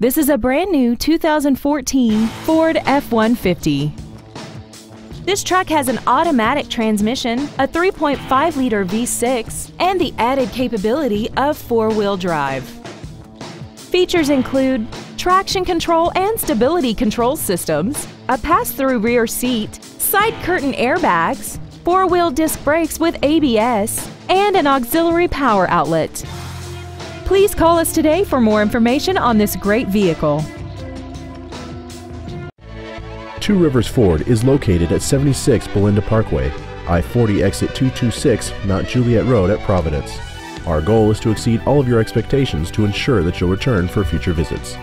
This is a brand new 2014 Ford F-150. This truck has an automatic transmission, a 3.5 liter V6, and the added capability of four-wheel drive. Features include traction control and stability control systems, a pass-through rear seat, side curtain airbags, four-wheel disc brakes with ABS, and an auxiliary power outlet. Please call us today for more information on this great vehicle. Two Rivers Ford is located at 76 Belinda Parkway, I-40 exit 226 Mount Juliet Road at Providence. Our goal is to exceed all of your expectations to ensure that you'll return for future visits.